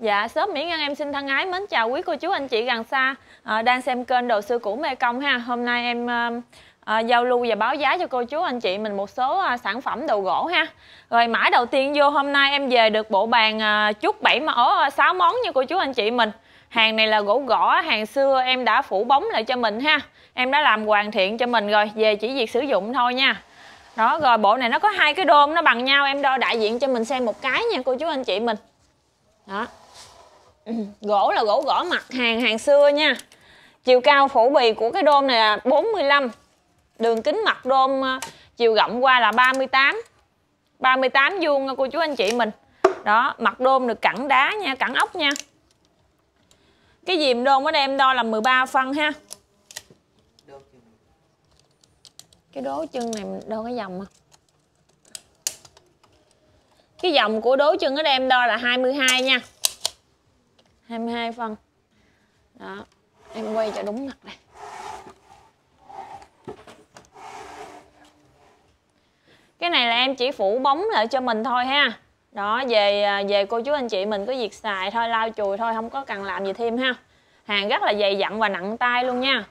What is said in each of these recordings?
Dạ, shop Mỹ Ngân em xin thân ái mến chào quý cô chú anh chị gần xa à, đang xem kênh đồ sư cũ Mê Công ha. Hôm nay em à, à, giao lưu và báo giá cho cô chú anh chị mình một số à, sản phẩm đồ gỗ ha. Rồi mã đầu tiên vô hôm nay em về được bộ bàn à, chút 7 mẫu 6 món nha cô chú anh chị mình. Hàng này là gỗ gõ, hàng xưa em đã phủ bóng lại cho mình ha. Em đã làm hoàn thiện cho mình rồi, về chỉ việc sử dụng thôi nha. Đó, rồi bộ này nó có hai cái đôm nó bằng nhau, em đo đại diện cho mình xem một cái nha cô chú anh chị mình. Đó. Ừ, gỗ là gỗ gõ mặt hàng hàng xưa nha. Chiều cao phủ bì của cái đôm này là 45. Đường kính mặt đôm ờ, chiều rộng qua là 38. 38 vuông ờ, nha cô chú anh chị mình. Đó, mặt đôm được cẳng đá nha, cẳng ốc nha. Cái dìm đôn ở đây em đo là 13 phân ha. Cái đố chân này mình đo cái dòng à. Cái dòng của đố chân ở đây em đo là 22 nha. 22 phân. Đó, em quay cho đúng mặt đây. Cái này là em chỉ phủ bóng lại cho mình thôi ha. Đó, về à, về cô chú anh chị mình có việc xài thôi, lau chùi thôi, không có cần làm gì thêm ha. Hàng rất là dày dặn và nặng tay luôn nha.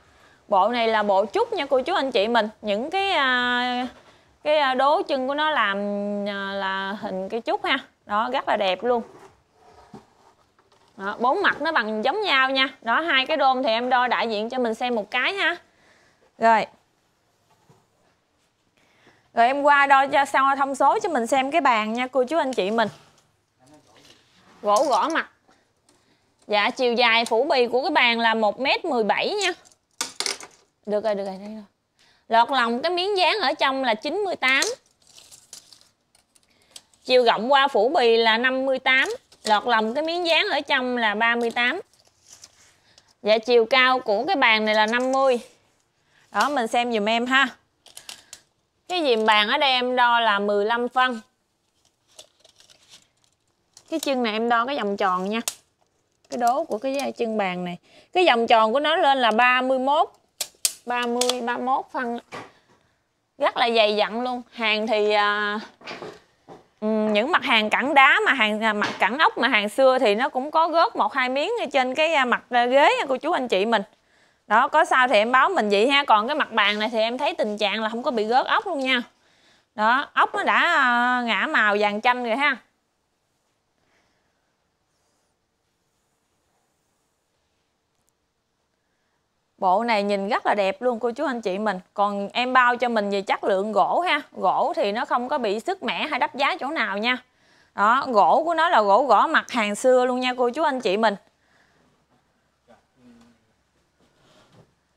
Bộ này là bộ trúc nha cô chú anh chị mình. Những cái à, cái à, đố chân của nó làm à, là hình cái trúc ha. Đó, rất là đẹp luôn. Đó, bốn mặt nó bằng giống nhau nha. Đó, hai cái đôn thì em đo đại diện cho mình xem một cái ha. Rồi. Rồi em qua đo cho sao thông số cho mình xem cái bàn nha cô chú anh chị mình. Gỗ gõ mặt. Dạ chiều dài phủ bì của cái bàn là 1m17 nha. Được rồi, được rồi, đây rồi. Lọt lòng cái miếng dán ở trong là 98. Chiều rộng qua phủ bì là 58. Lọt lòng cái miếng dán ở trong là 38. và dạ, chiều cao của cái bàn này là 50. Đó mình xem dùm em ha. Cái dìm bàn ở đây em đo là 15 phân. Cái chân này em đo cái vòng tròn nha. Cái đố của cái chân bàn này. Cái vòng tròn của nó lên là 31. 30, 31 phân. Rất là dày dặn luôn. Hàng thì uh, Ừ, những mặt hàng cẳng đá mà hàng à, mặt cẳng ốc mà hàng xưa thì nó cũng có gớt một hai miếng trên cái à, mặt à, ghế cô chú anh chị mình. Đó, có sao thì em báo mình vậy ha, còn cái mặt bàn này thì em thấy tình trạng là không có bị gớt ốc luôn nha. Đó, ốc nó đã ngã màu vàng chanh rồi ha. Bộ này nhìn rất là đẹp luôn cô chú anh chị mình. Còn em bao cho mình về chất lượng gỗ ha. Gỗ thì nó không có bị sức mẻ hay đắp giá chỗ nào nha. Đó, gỗ của nó là gỗ gõ mặt hàng xưa luôn nha cô chú anh chị mình.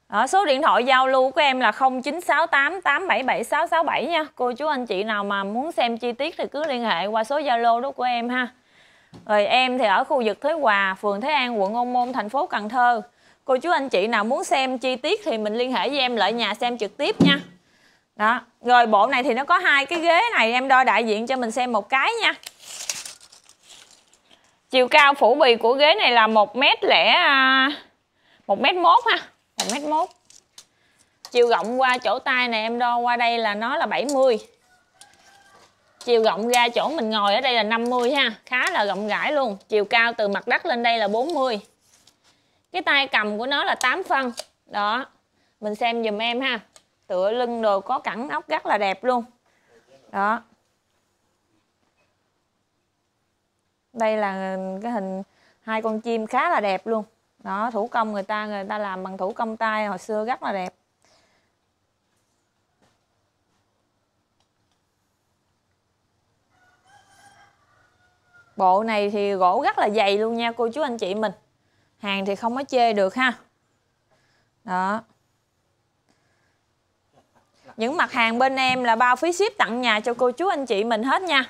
Đó, số điện thoại giao lưu của em là 0968 877 nha. Cô chú anh chị nào mà muốn xem chi tiết thì cứ liên hệ qua số Zalo đó của em ha. Rồi em thì ở khu vực Thới Hòa, phường Thế An, quận Ôn Môn, thành phố Cần Thơ. Cô chú anh chị nào muốn xem chi tiết thì mình liên hệ với em lại nhà xem trực tiếp nha. Đó, rồi bộ này thì nó có hai cái ghế này Em đo đại diện cho mình xem một cái nha. Chiều cao phủ bì của ghế này là một mét lẻ à, một mét mốt ha một mét mốt. Chiều rộng qua chỗ tay này em đo qua đây là nó là 70 Chiều rộng ra chỗ mình ngồi ở đây là 50 ha Khá là rộng rãi luôn. Chiều cao từ mặt đất lên đây là 40 cái tay cầm của nó là 8 phân. Đó, mình xem dùm em ha. Tựa lưng đồ có cẳng ốc rất là đẹp luôn. Đó. Đây là cái hình hai con chim khá là đẹp luôn. Đó, thủ công người ta người ta làm bằng thủ công tay hồi xưa rất là đẹp. Bộ này thì gỗ rất là dày luôn nha, cô chú anh chị mình hàng thì không có chê được ha. Đó. Những mặt hàng bên em là bao phí ship tặng nhà cho cô chú anh chị mình hết nha.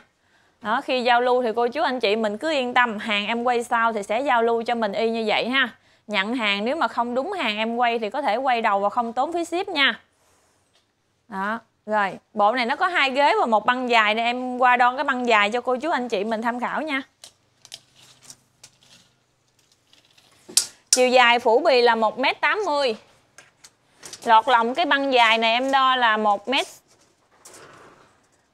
Đó, khi giao lưu thì cô chú anh chị mình cứ yên tâm, hàng em quay sau thì sẽ giao lưu cho mình y như vậy ha. Nhận hàng nếu mà không đúng hàng em quay thì có thể quay đầu và không tốn phí ship nha. Đó, rồi. Bộ này nó có hai ghế và một băng dài để em qua đo cái băng dài cho cô chú anh chị mình tham khảo nha. Chiều dài phủ bì là 1m80 Lọt lòng cái băng dài này em đo là 1m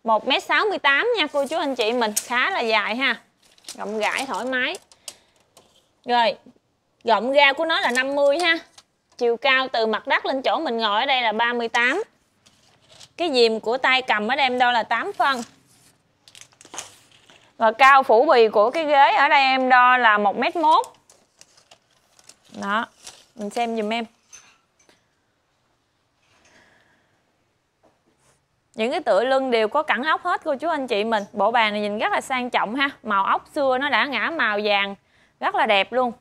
1m68 nha cô chú anh chị mình. Khá là dài ha. Rộng rãi thoải mái. Rồi rộng ra của nó là 50 ha. Chiều cao từ mặt đất lên chỗ mình ngồi ở đây là 38 cái dìm của tay cầm ở đây em đo là 8 phân. Và cao phủ bì của cái ghế ở đây em đo là 1m1 đó, mình xem dùm em. Những cái tựa lưng đều có cẳng ốc hết cô chú anh chị mình. Bộ bàn này nhìn rất là sang trọng ha. Màu ốc xưa nó đã ngã màu vàng, rất là đẹp luôn.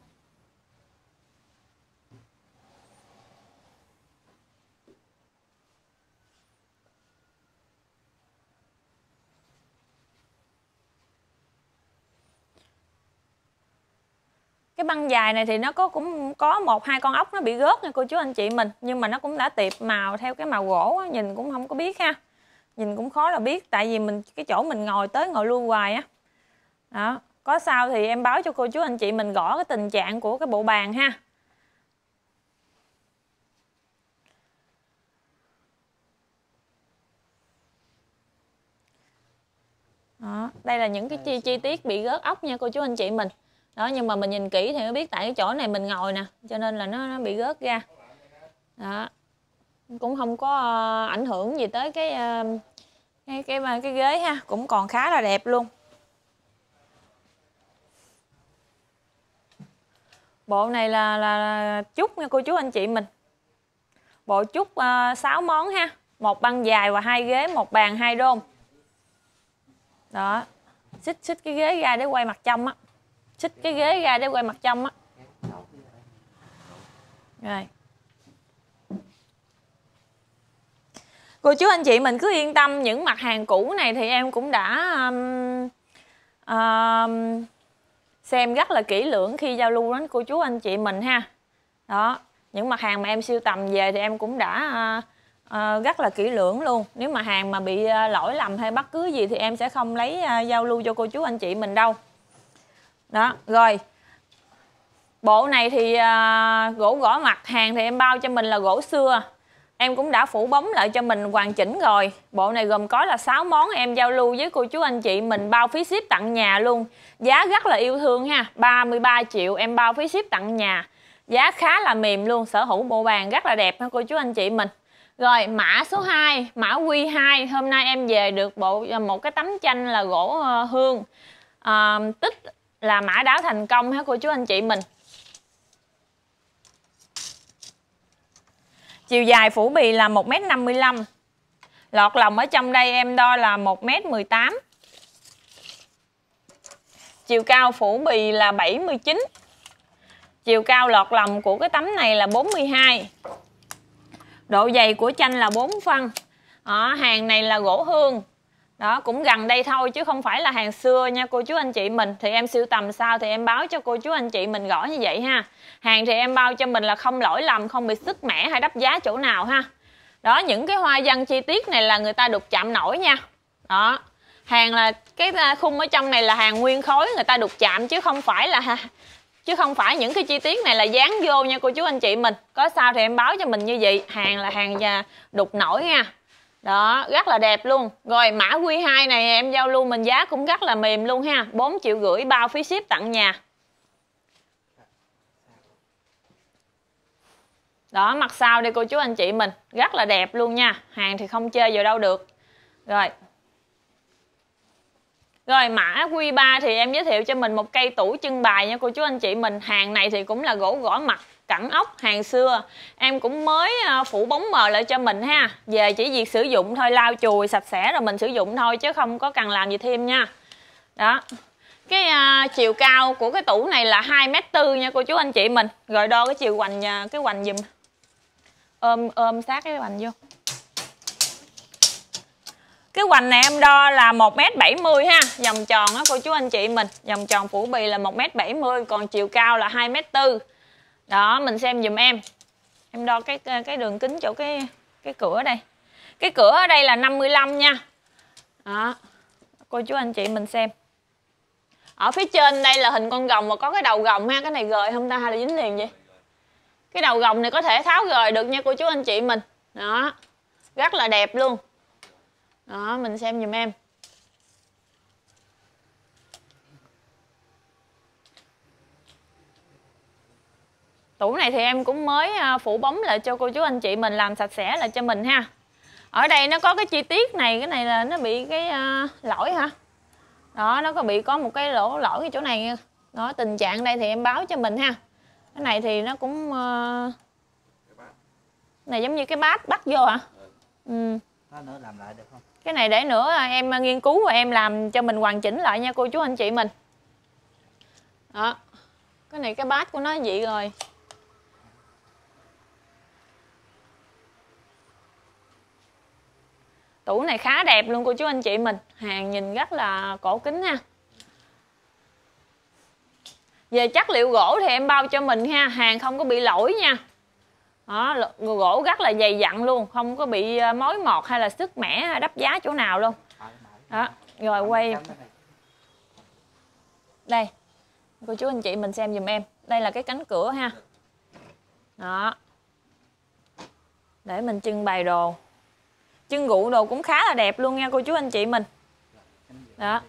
Cái băng dài này thì nó có cũng có một hai con ốc nó bị gớt nha cô chú anh chị mình. Nhưng mà nó cũng đã tiệp màu theo cái màu gỗ á, nhìn cũng không có biết ha. Nhìn cũng khó là biết tại vì mình cái chỗ mình ngồi tới ngồi luôn hoài á. Đó có sao thì em báo cho cô chú anh chị mình gõ cái tình trạng của cái bộ bàn ha. Đó đây là những cái chi chi tiết bị gớt ốc nha cô chú anh chị mình đó nhưng mà mình nhìn kỹ thì mới biết tại cái chỗ này mình ngồi nè cho nên là nó, nó bị gớt ra. Đó. Cũng không có uh, ảnh hưởng gì tới cái, uh, cái cái cái cái ghế ha cũng còn khá là đẹp luôn. Bộ này là là, là chúc nha cô chú anh chị mình. Bộ chúc uh, 6 món ha một băng dài và hai ghế một bàn hai đôn. Đó xích xích cái ghế ra để quay mặt trong á xích cái ghế ra để quay mặt trong á. Rồi. Cô chú anh chị mình cứ yên tâm những mặt hàng cũ này thì em cũng đã um, um, xem rất là kỹ lưỡng khi giao lưu đến cô chú anh chị mình ha. Đó những mặt hàng mà em siêu tầm về thì em cũng đã uh, uh, rất là kỹ lưỡng luôn. Nếu mà hàng mà bị uh, lỗi lầm hay bất cứ gì thì em sẽ không lấy uh, giao lưu cho cô chú anh chị mình đâu đó rồi. Bộ này thì uh, gỗ gõ mặt hàng thì em bao cho mình là gỗ xưa. Em cũng đã phủ bóng lại cho mình hoàn chỉnh rồi. Bộ này gồm có là 6 món em giao lưu với cô chú anh chị mình bao phí ship tặng nhà luôn. Giá rất là yêu thương ha 33 triệu em bao phí ship tặng nhà. Giá khá là mềm luôn sở hữu bộ bàn rất là đẹp ha cô chú anh chị mình. Rồi mã số 2 mã Q2 hôm nay em về được bộ à, một cái tấm tranh là gỗ ờ, hương. À, tích là mã đáo thành công ha cô chú anh chị mình. Chiều dài phủ bì là 1m55 Lọt lòng ở trong đây em đo là 1m18 Chiều cao phủ bì là 79 Chiều cao lọt lòng của cái tấm này là 42 Độ dày của chanh là 4 phân đó, Hàng này là gỗ hương đó, cũng gần đây thôi, chứ không phải là hàng xưa nha, cô chú anh chị mình. Thì em siêu tầm sao thì em báo cho cô chú anh chị mình gõ như vậy ha. Hàng thì em bao cho mình là không lỗi lầm, không bị sức mẻ hay đắp giá chỗ nào ha. Đó, những cái hoa văn chi tiết này là người ta đục chạm nổi nha. Đó, hàng là cái à, khung ở trong này là hàng nguyên khối, người ta đục chạm, chứ không phải là chứ không phải những cái chi tiết này là dán vô nha cô chú anh chị mình. Có sao thì em báo cho mình như vậy. Hàng là hàng à, đục nổi nha đó, rất là đẹp luôn. Rồi, mã Q2 này em giao lưu mình giá cũng rất là mềm luôn ha. 4 triệu rưỡi, bao phí ship tặng nhà. Đó mặt sau đây cô chú anh chị mình. Rất là đẹp luôn nha. Hàng thì không chơi vào đâu được. Rồi. Rồi, mã Q3 thì em giới thiệu cho mình một cây tủ trưng bày nha cô chú anh chị mình. Hàng này thì cũng là gỗ gõ mặt cẳng ốc hàng xưa. Em cũng mới à, phủ bóng mờ lại cho mình ha. Về chỉ việc sử dụng thôi lau chùi sạch sẽ rồi mình sử dụng thôi chứ không có cần làm gì thêm nha. Đó. Cái uh, chiều cao của cái tủ này là hai m tư nha cô chú anh chị mình. Rồi đo cái chiều hoành à, cái hoành dùm ôm ôm sát cái hoành vô. Cái hoành này em đo là 1m70 ha. Vòng tròn á cô chú anh chị mình. Vòng tròn phủ bì là 1m70 Còn chiều cao là 2m4 đó, mình xem dùm em. Em đo cái ờ, cái đường kính chỗ cái cái cửa đây. Cái cửa ở đây là 55 nha. Đó, cô chú anh chị mình xem. Ở phía trên đây là hình con rồng và có cái đầu rồng ha, cái này gời không ta, hay là dính liền vậy? Cái đầu rồng này có thể tháo gời được nha, cô chú anh chị mình. Đó, rất là đẹp luôn. Đó, mình xem dùm em. Tủ này thì em cũng mới à, phủ bóng lại cho cô chú anh chị mình làm sạch sẽ lại cho mình ha. Ở đây nó có cái chi tiết này cái này là nó bị cái uh, lỗi hả? Đó nó có bị có một cái lỗ lỗi cái chỗ này. Đó tình trạng đây thì em báo cho mình ha. Cái này thì nó cũng uh, này giống như cái bát bắt vô hả? Ừ. nữa làm lại được không? Cái này để nữa em nghiên cứu và em làm cho mình hoàn chỉnh lại nha cô chú anh chị mình. Đó. Cái này cái bát của nó vậy rồi tủ này khá đẹp luôn cô chú anh chị mình. Hàng nhìn rất là cổ kính ha. Về chất liệu gỗ thì em bao cho mình ha. Hàng không có bị lỗi nha. Đó, gỗ rất là dày dặn luôn không có bị ờ, mối mọt hay là sức mẻ đắp giá chỗ nào luôn. Đó rồi quay. Đây cô chú anh chị mình xem dùm em. Đây là cái cánh cửa ha. Đó. Để mình trưng bày đồ chân gụ đồ cũng khá là đẹp luôn nha cô chú anh chị mình. Đó.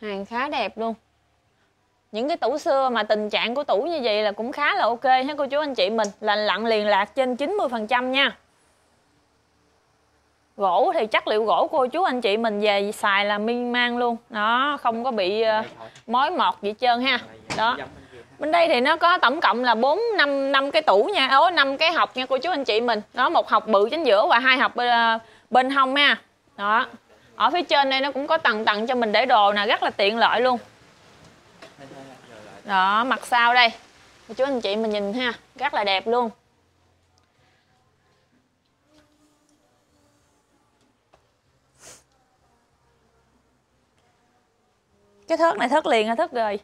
Hàng khá đẹp luôn. Những cái tủ xưa mà tình trạng của tủ như vậy là cũng khá là ok ha cô chú anh chị mình. Lành lặn liền lạc trên 90% nha gỗ thì chất liệu gỗ cô chú anh chị mình về xài là miên mang luôn. Nó không có bị uh, mối mọt gì trơn ha. Đó. Bên đây thì nó có tổng cộng là bốn năm năm cái tủ nha. Ố năm cái học nha cô chú anh chị mình. Đó một học bự chính giữa và hai học bên, uh, bên hông ha. Đó. Ở phía trên đây nó cũng có tầng tầng cho mình để đồ nè rất là tiện lợi luôn. Đó mặt sau đây. Cô chú anh chị mình nhìn ha rất là đẹp luôn. Cái thớt này thớt liền hay thớt rời.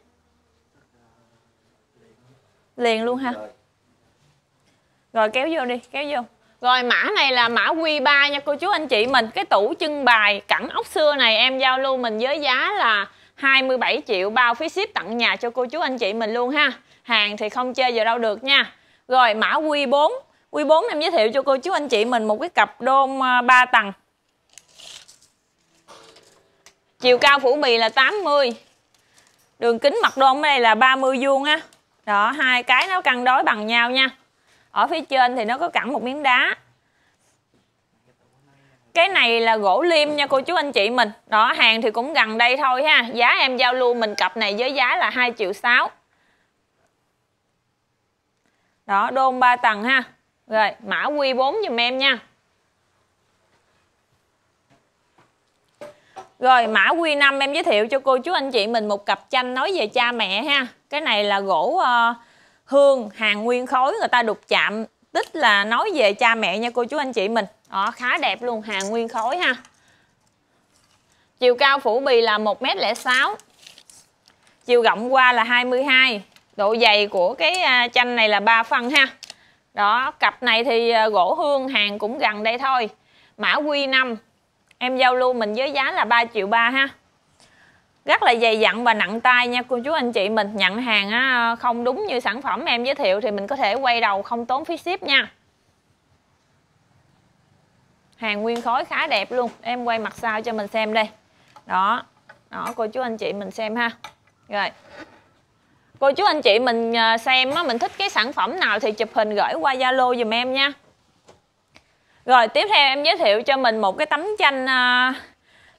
Liền luôn ha rồi kéo vô đi, kéo vô. Rồi mã này là mã Q3 nha cô chú anh chị mình. Cái tủ trưng bày cẳng ốc xưa này em giao lưu mình với giá là 27 triệu bao phí ship tặng nhà cho cô chú anh chị mình luôn ha. Hàng thì không chơi giờ đâu được nha. Rồi mã Q4 Q4 em giới thiệu cho cô chú anh chị mình một cái cặp đôn à, 3 tầng. Chiều cao phủ bì là 80 Đường kính mặt đôn ở đây là 30 vuông á. Đó, hai cái nó cân đối bằng nhau nha. Ở phía trên thì nó có cẳng một miếng đá. Cái này là gỗ liêm nha cô chú anh chị mình. Đó, hàng thì cũng gần đây thôi ha. Giá em giao lưu mình cặp này với giá là 2 triệu 6 Đó, đôn 3 tầng ha. Rồi, mã Q4 dùm em nha. Rồi mã Q5 em giới thiệu cho cô chú anh chị mình một cặp tranh nói về cha mẹ ha. Cái này là gỗ uh, hương hàng nguyên khối người ta đục chạm tích là nói về cha mẹ nha cô chú anh chị mình. Đó khá đẹp luôn hàng nguyên khối ha. Chiều cao phủ bì là 1m06. Chiều rộng qua là 22. Độ dày của cái chanh tranh này là 3 phân ha. Đó, cặp này thì gỗ hương hàng cũng gần đây thôi. Mã Q5 Em giao lưu mình với giá là 3 triệu ba ha. Rất là dày dặn và nặng tay nha cô chú anh chị mình. Nhận hàng á, không đúng như sản phẩm em giới thiệu thì mình có thể quay đầu không tốn phí ship nha. Hàng nguyên khối khá đẹp luôn. Em quay mặt sau cho mình xem đây. Đó đó cô chú anh chị mình xem ha. Rồi. Cô chú anh chị mình à, xem á mình thích cái sản phẩm nào thì chụp hình gửi qua zalo dùm em nha rồi tiếp theo em giới thiệu cho mình một cái tấm tranh à,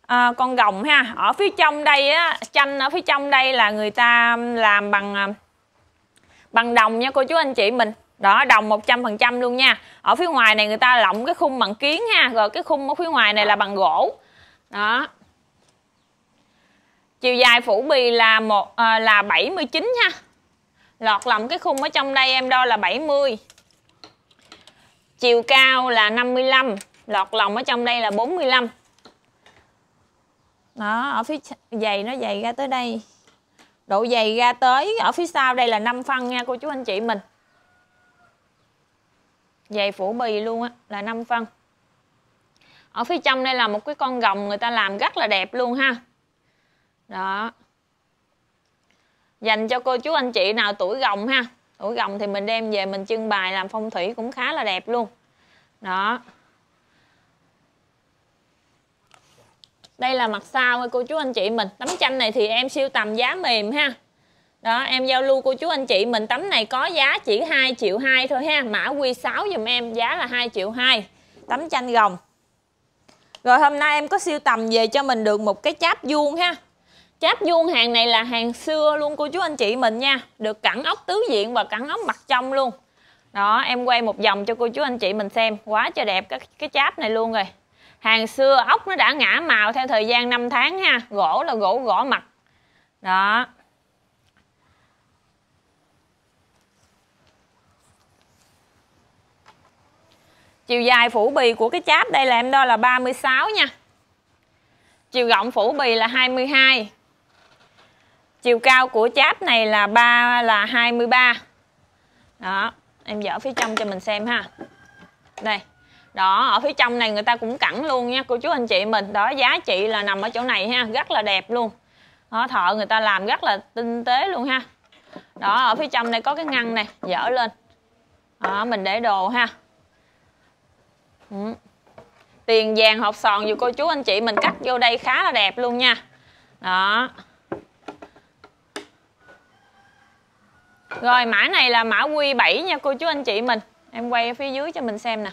à, con rồng ha. Ở phía trong đây á, tranh ở phía trong đây là người ta làm bằng à, bằng đồng nha cô chú anh chị mình. Đó, đồng 100% luôn nha. Ở phía ngoài này người ta lộng cái khung bằng kiến ha, rồi cái khung ở phía ngoài này là bằng gỗ. Đó. Chiều dài phủ bì là một à, là 79 ha. Lọt lòng cái khung ở trong đây em đo là 70 chiều cao là 55 lọt lòng ở trong đây là 45 đó, ở phía dày nó dày ra tới đây. Độ dày ra tới, ở phía sau đây là 5 phân nha cô chú anh chị mình. Dày phủ bì luôn á, là 5 phân. Ở phía trong đây là một cái con gồng người ta làm rất là đẹp luôn ha. Đó. Dành cho cô chú anh chị nào tuổi gồng ha ủi gồng thì mình đem về mình trưng bày làm phong thủy cũng khá là đẹp luôn. Đó. Đây là mặt sau ơi cô chú anh chị mình. Tấm chanh này thì em siêu tầm giá mềm ha. Đó, em giao lưu cô chú anh chị mình. Tấm này có giá chỉ 2 triệu 2 thôi ha. Mã Q6 dùm em, giá là 2 triệu 2 tấm chanh gồng. Rồi hôm nay em có siêu tầm về cho mình được một cái cháp vuông ha cháp vuông hàng này là hàng xưa luôn cô chú anh chị mình nha. Được cẳng ốc tứ diện và cẳng ốc mặt trong luôn. Đó, em quay một vòng cho cô chú anh chị mình xem. Quá trời đẹp cái cái cháp này luôn rồi. Hàng xưa ốc nó đã ngã màu theo thời gian 5 tháng ha. Gỗ là gỗ gõ mặt. Đó. Chiều dài phủ bì của cái cháp đây là em đo là 36 nha. Chiều rộng phủ bì là 22 chiều cao của cháp này là 3 là 23 đó, em dở phía trong cho mình xem ha. Đây, đó, ở phía trong này người ta cũng cẳng luôn nha, cô chú anh chị mình. Đó, giá trị là nằm ở chỗ này ha, rất là đẹp luôn. Đó, thợ người ta làm rất là tinh tế luôn ha. Đó, ở phía trong đây có cái ngăn này, dở lên. Đó, mình để đồ ha. Ừ. tiền vàng hộp sòn dù cô chú anh chị mình cắt vô đây khá là đẹp luôn nha. Đó. Rồi mã này là mã Q7 nha cô chú anh chị mình. Em quay ở phía dưới cho mình xem nè.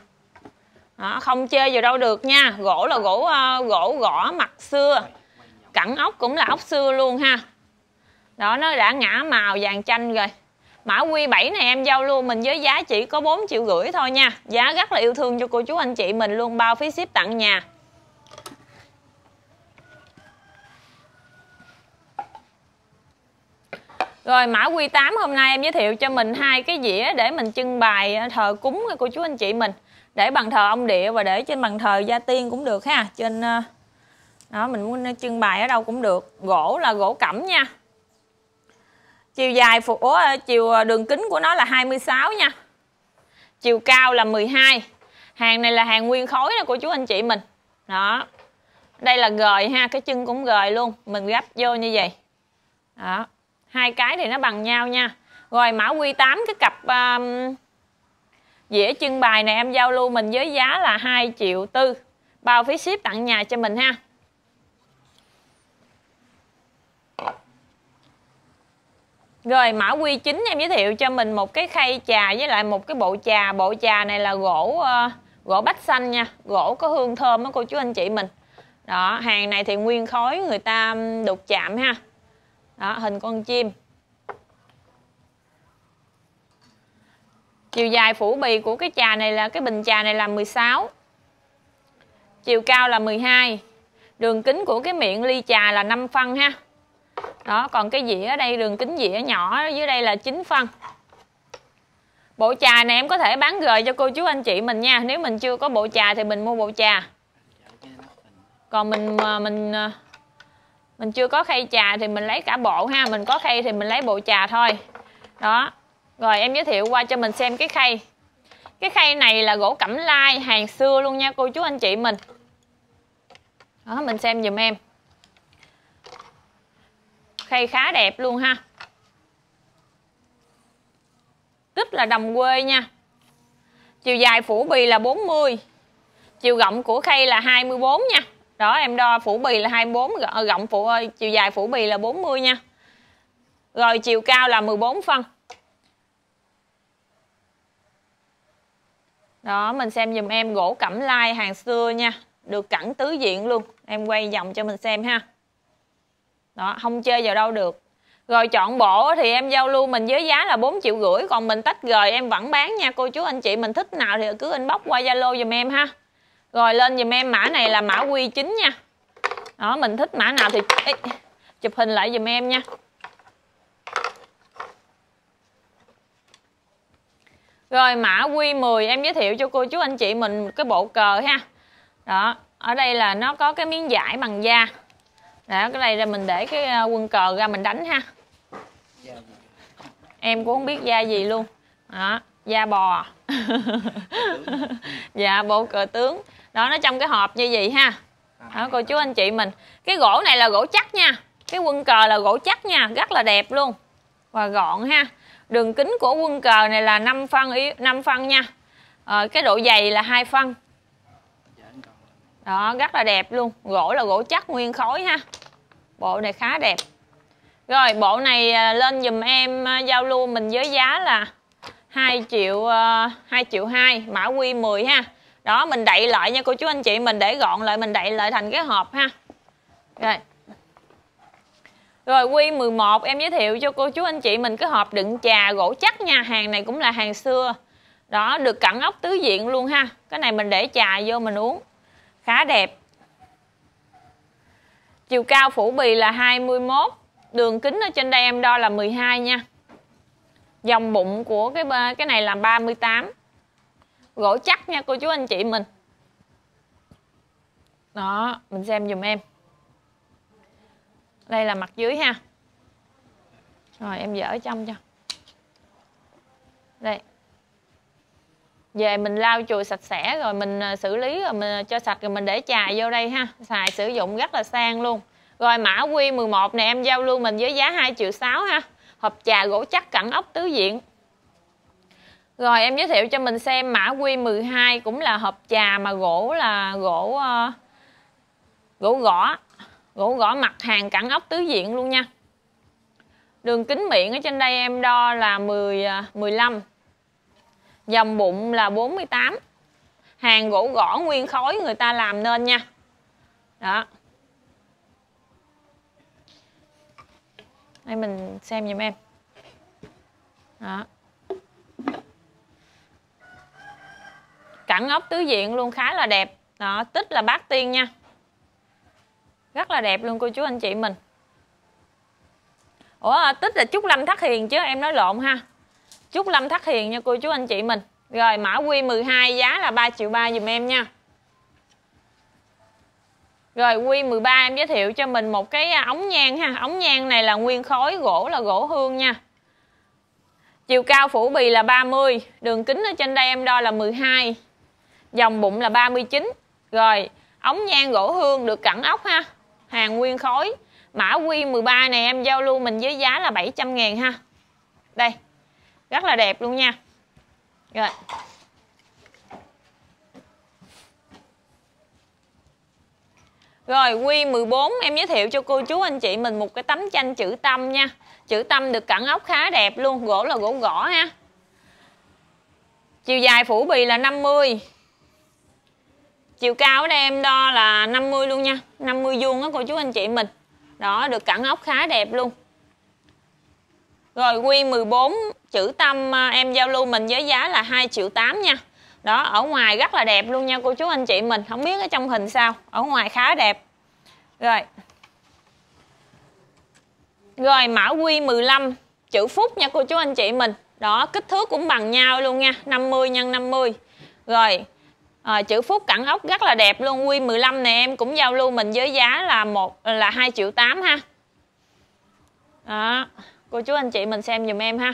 Đó, không chơi vào đâu được nha. Gỗ là gỗ uh, gỗ gõ mặt xưa. Cẳng ốc cũng là ốc xưa luôn ha. Đó nó đã ngã màu vàng chanh rồi. Mã Q7 này em giao luôn mình với giá chỉ có 4 triệu rưỡi thôi nha. Giá rất là yêu thương cho cô chú anh chị mình luôn bao phí ship tặng nhà. Rồi mã Q8 hôm nay em giới thiệu cho mình hai cái dĩa để mình trưng bày ờ, thờ cúng của chú anh chị mình. Để bằng thờ ông địa và để trên bằng thờ gia tiên cũng được ha. Trên ờ, đó mình muốn ờ, trưng bày ở đâu cũng được. Gỗ là gỗ cẩm nha. Chiều dài phụ ủa, chiều đường kính của nó là 26 nha. Chiều cao là 12 hàng này là hàng nguyên khối của chú anh chị mình. Đó. Đây là gời ha cái chân cũng gời luôn. Mình gấp vô như vậy. Đó hai cái thì nó bằng nhau nha. Rồi mã Q8 cái cặp um, dĩa trưng bày này em giao lưu mình với giá là 2 triệu tư. Bao phí ship tặng nhà cho mình ha. Rồi mã Q9 em giới thiệu cho mình một cái khay trà với lại một cái bộ trà. Bộ trà này là gỗ uh, gỗ bách xanh nha. Gỗ có hương thơm đó cô chú anh chị mình. Đó hàng này thì nguyên khối người ta um, đục chạm ha. Đó, hình con chim. Chiều dài phủ bì của cái trà này là, cái bình trà này là 16 Chiều cao là 12 Đường kính của cái miệng ly trà là 5 phân ha. Đó, còn cái dĩa ở đây, đường kính dĩa nhỏ dưới đây là 9 phân. Bộ trà này em có thể bán gời cho cô chú anh chị mình nha. Nếu mình chưa có bộ trà thì mình mua bộ trà. Còn mình ờ, mình ờ, mình chưa có khay trà thì mình lấy cả bộ ha, Mình có khay thì mình lấy bộ trà thôi. Đó, rồi em giới thiệu qua cho mình xem cái khay. Cái khay này là gỗ cẩm lai, hàng xưa luôn nha cô chú anh chị mình. Đó, mình xem dùm em. Khay khá đẹp luôn ha. Rất là đồng quê nha. Chiều dài phủ bì là 40 Chiều rộng của khay là 24 nha. Đó, em đo phủ bì là 24 Rộng ờ, phủ ờ, chiều dài phủ bì là 40 nha. Rồi chiều cao là 14 phân. Đó, mình xem dùm em gỗ cẩm lai hàng xưa nha. Được cẳng tứ diện luôn. Em quay vòng cho mình xem ha. Đó, không chơi vào đâu được. Rồi chọn bộ thì em giao lưu mình với giá là 4 triệu rưỡi, còn mình tách rời em vẫn bán nha. Cô chú anh chị mình thích nào thì cứ inbox qua zalo dùm em ha rồi lên dùm em mã này là mã quy 9 nha đó mình thích mã nào thì Ê, chụp hình lại dùm em nha Rồi mã Q10 em giới thiệu cho cô chú anh chị mình cái bộ cờ ha. Đó, ở đây là nó có cái miếng vải bằng da. Đó, cái này là mình để cái ờ, quân cờ ra mình đánh ha. Em cũng không biết da gì luôn. Đó, da bò. dạ, bộ cờ tướng. Đó, nó trong cái hộp như vậy ha. Đó, cô chú anh chị mình. Cái gỗ này là gỗ chắc nha. Cái quân cờ là gỗ chắc nha, rất là đẹp luôn. Và gọn ha. Đường kính của quân cờ này là 5 phân 5 phân nha. À, cái độ dày là hai phân. Đó rất là đẹp luôn. Gỗ là gỗ chắc nguyên khối ha. Bộ này khá đẹp. Rồi bộ này à, lên dùm em à, giao lưu mình với giá là 2 triệu 2 triệu 2 mã quy 10 ha đó, mình đậy lại nha cô chú anh chị, mình để gọn lại, mình đậy lại thành cái hộp ha. Rồi. Rồi, quy 11 em giới thiệu cho cô chú anh chị mình cái hộp đựng trà gỗ chắc nha. Hàng này cũng là hàng xưa. Đó, được cặn ốc tứ diện luôn ha. Cái này mình để trà vô mình uống. Khá đẹp. Chiều cao phủ bì là 21 đường kính ở trên đây em đo là 12 nha. Dòng bụng của cái cái này là 38 gỗ chắc nha, cô chú anh chị mình. Đó, mình xem dùm em. Đây là mặt dưới ha. Rồi, em dở trong cho. Đây. Về mình lau chùi sạch sẽ rồi mình à, xử lý rồi mình à, cho sạch rồi mình để trà vô đây ha. Xài sử dụng rất là sang luôn. Rồi, mã quy 11 này em giao lưu mình với giá 2 triệu 6 ha. Hộp trà gỗ chắc cẳng ốc tứ diện rồi em giới thiệu cho mình xem mã quy 12 cũng là hộp trà mà gỗ là gỗ uh, gỗ gõ gỗ gõ mặt hàng cẳng ốc tứ diện luôn nha. Đường kính miệng ở trên đây em đo là 10 15 ờ, dòng bụng là 48 hàng gỗ gõ nguyên khối người ta làm nên nha. Đó. Đây mình xem giùm em. Đó. Cẳng ốc tứ diện luôn, khá là đẹp. Đó, tích là bát tiên nha. Rất là đẹp luôn, cô chú anh chị mình. Ủa, tích là trúc lâm thắt hiền chứ, em nói lộn ha. Trúc Lâm Thắt Hiền nha, cô chú anh chị mình. Rồi, mã quy 12 giá là 3 triệu ba dùm em nha. Rồi, quy 13 em giới thiệu cho mình một cái à, ống nhang ha. Ống nhang này là nguyên khối gỗ, là gỗ hương nha. Chiều cao phủ bì là 30 Đường kính ở trên đây em đo là 12 Dòng bụng là 39 Rồi, ống nhang gỗ hương được cẳng ốc ha. Hàng nguyên khối. Mã quy 13 này em giao lưu mình với giá là 700 ngàn ha. Đây, rất là đẹp luôn nha. Rồi. Rồi Q14 em giới thiệu cho cô chú anh chị mình một cái tấm tranh chữ tâm nha. Chữ tâm được cẳng ốc khá đẹp luôn, Gỗ là gỗ gõ ha. Chiều dài phủ bì là 50 Chiều cao ở đây em đo là 50 luôn nha 50 vuông á cô chú anh chị mình Đó được cẳng ốc khá đẹp luôn rồi Q14 chữ tâm à, em giao lưu mình với giá là 2 triệu 8 nha. Đó, ở ngoài rất là đẹp luôn nha cô chú anh chị mình. Không biết ở trong hình sao. Ở ngoài khá đẹp. Rồi. Rồi mã Q15 chữ phúc nha cô chú anh chị mình. Đó, kích thước cũng bằng nhau luôn nha. 50 x 50. Rồi. À, chữ phúc cẳng ốc rất là đẹp luôn. Q15 này em cũng giao lưu mình với giá là một là 2 triệu 8 ha. Đó cô chú anh chị mình xem dùm em ha.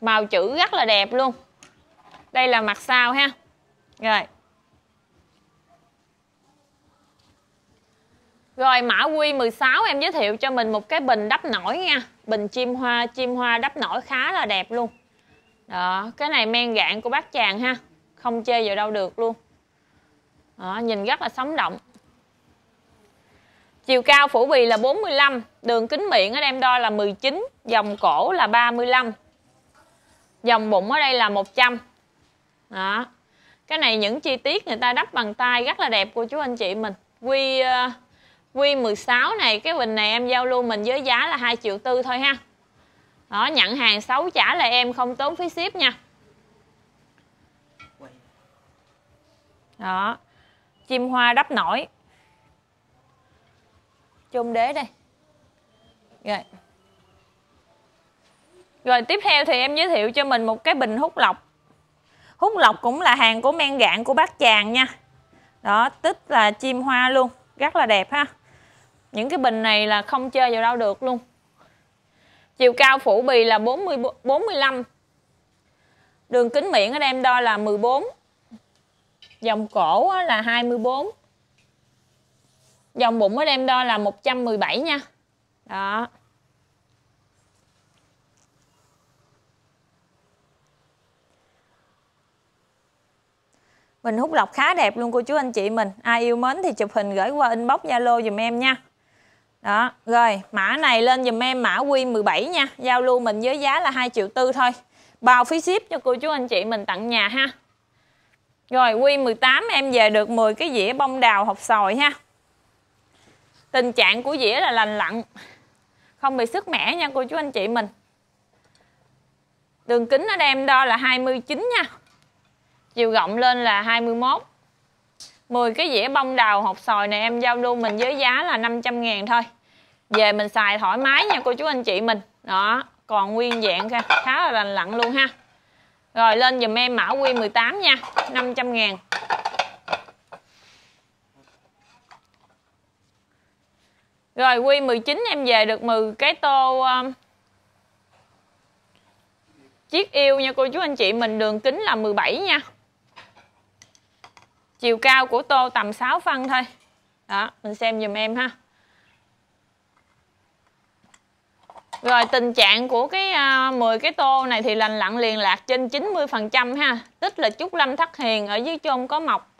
Màu chữ rất là đẹp luôn. Đây là mặt sau ha. Rồi. Rồi mã quy 16 em giới thiệu cho mình một cái bình đắp nổi nha. Bình chim hoa, chim hoa đắp nổi khá là đẹp luôn. Đó, cái này men gạn của bác chàng ha. Không chê vào đâu được luôn Đó, nhìn rất là sống động Chiều cao phủ bì là 45, đường kính miệng ở đây em đo là 19, dòng cổ là 35. Dòng bụng ở đây là 100. Đó. Cái này những chi tiết người ta đắp bằng tay rất là đẹp của chú anh chị mình. Quy ờ, Quy 16 này cái bình này em giao lưu mình với giá là 2 triệu tư thôi ha. Đó, nhận hàng xấu trả lại em không tốn phí ship nha. Đó. Chim hoa đắp nổi. Chôn đế đây. Rồi. Rồi, tiếp theo thì em giới thiệu cho mình một cái bình hút lọc. Hút lọc cũng là hàng của men gạn của bác chàng nha. Đó, tức là chim hoa luôn. Rất là đẹp ha. Những cái bình này là không chơi vào đâu được luôn. Chiều cao phủ bì là 40 45 đường kính miệng ở đây em đo là 14 dòng cổ là 24 Dòng bụng ở đây em đo là 117 nha. Đó. mình hút lọc khá đẹp luôn cô chú anh chị mình. Ai yêu mến thì chụp hình gửi qua inbox Zalo dùm em nha. Đó, rồi mã này lên dùm em mã Q17 nha. Giao lưu mình với giá là 2 triệu tư thôi. Bao phí ship cho cô chú anh chị mình tặng nhà ha. Rồi Q18 em về được 10 cái dĩa bông đào hộp sòi ha. Tình trạng của dĩa là lành lặn, Không bị sức mẻ nha cô chú anh chị mình. Đường kính nó đem đo là 29 nha. Chiều rộng lên là 21 10 cái dĩa bông đào hộp sòi này em giao lưu mình với giá là 500 ngàn thôi. Về mình xài thoải mái nha cô chú anh chị mình. Đó, còn nguyên dạng khá là lành lặn luôn ha. Rồi lên dùm em mã Q18 nha 500 ngàn. Rồi Q19 em về được 10 cái tô um, Chiếc yêu nha cô chú anh chị. Mình đường kính là 17 nha. Chiều cao của tô tầm 6 phân thôi. Đó mình xem dùm em ha. Rồi tình trạng của cái à, uh, 10 cái tô này thì lành lặn liền lạc trên 90% ha. Tức là chút lâm thất hiền ở dưới chôn có mọc.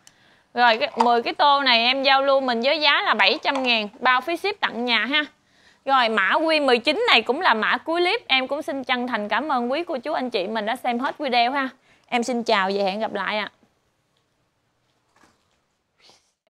Rồi cái 10 cái tô này em giao lưu mình với giá là 700 ngàn bao phí ship tặng nhà ha. Rồi mã Q19 này cũng là mã cuối clip Em cũng xin chân thành cảm ơn quý cô chú anh chị mình đã xem hết video ha Em xin chào và hẹn gặp lại ạ à.